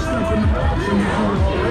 stepping up.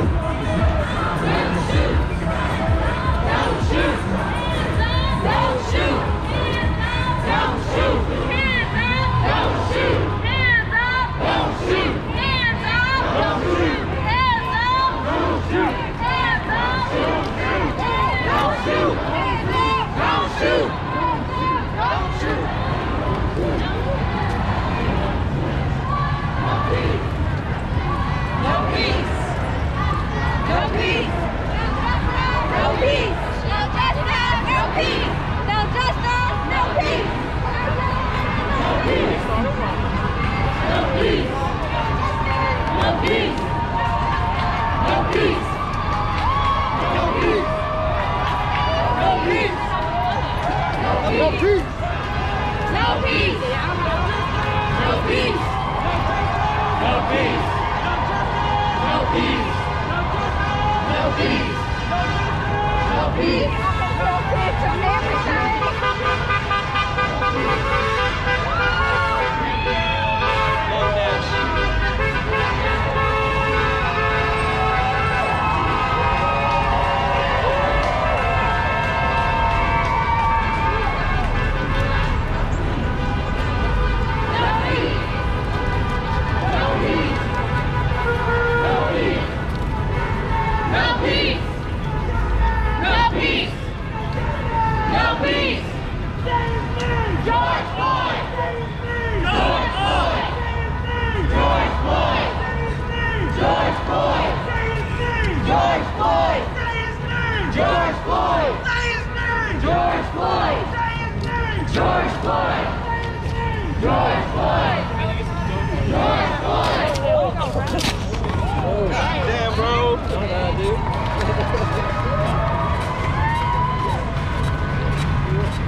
Damn, bro.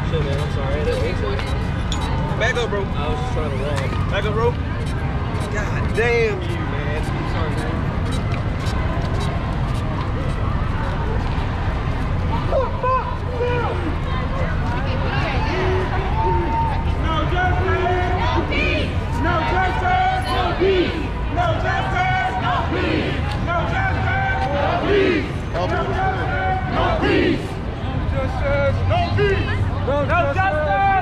Shit, man, I'm sorry. Back up, bro. I was just trying to run. Back up, bro. God damn you, man. I'm sorry, man. I'm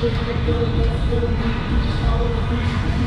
Thank you.